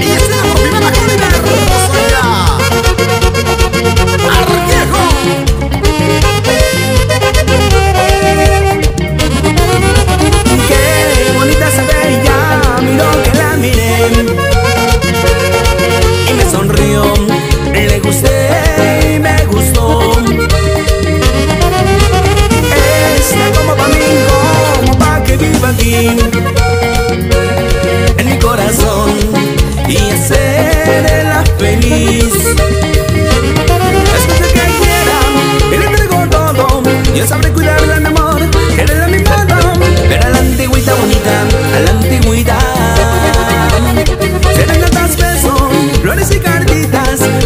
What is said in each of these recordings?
Y es una por primera que lo vi en el rostro qué bonita se veía, miró que la miré y me sonrió.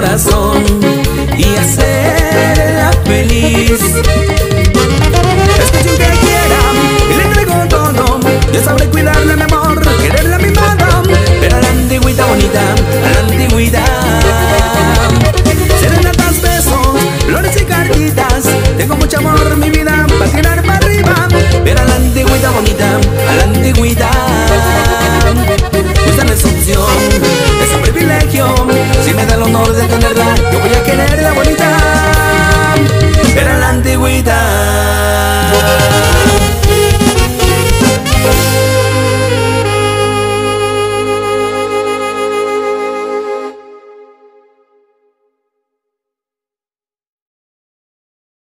corazón y hacerla feliz.